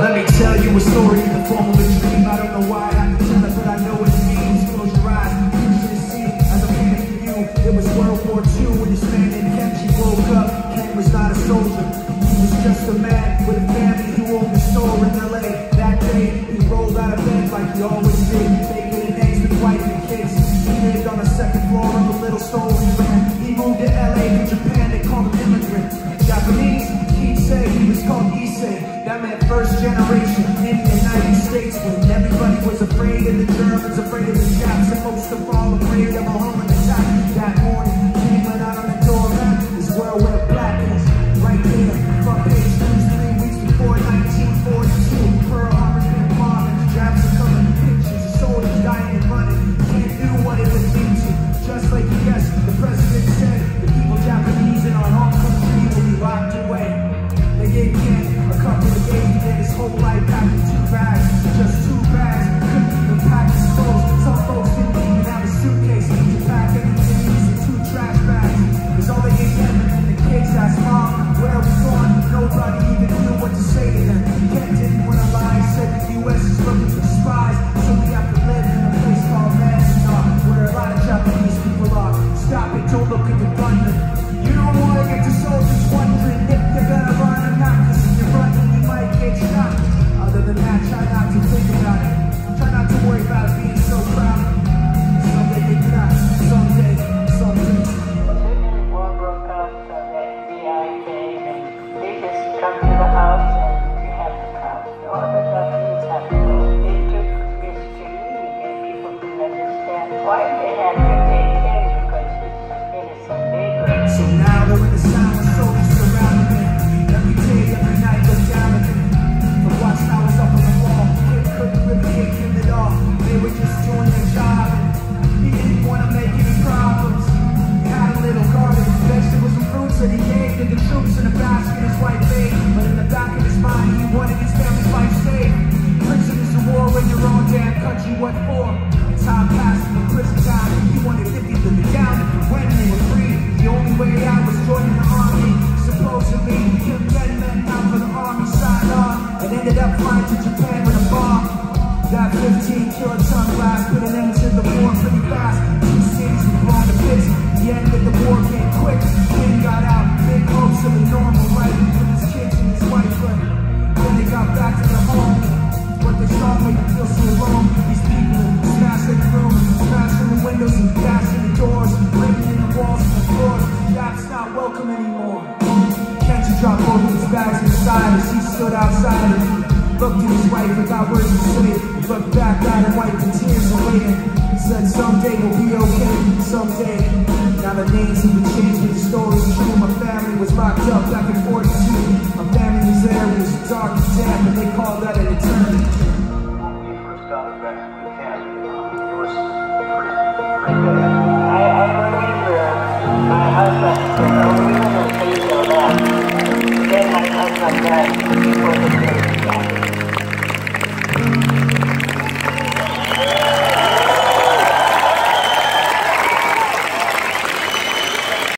Let me tell you a story the form That meant first generation come to the house and we have to come. All the Japanese have to go. They took this to leave and people couldn't understand why they had to what for? Time passed in the prison time. He wanted 50 to be down when they were free. The only way out was joining the army. Supposedly, him men men out for the army signed on and ended up flying to Japan with a bomb. Got 15 kiloton blast put an end to the war pretty fast. Two cities were blown to bits. The end of the war came quick. King got out, big hopes of a normal life with his kids and his wife. But when they got back to their home, what they saw made them feel so. These people smashing the rooms, smashing the windows and bashing the doors, breaking in the walls and the floors. That's not welcome anymore. Kenji dropped both of his bags inside as he stood outside and looked at his wife without words to say. Looked back at her, wiped the tears away and said, someday we'll be okay, someday. Now the names been changed, but the story's true. My family was locked up back in 42. I, I believe that my husband.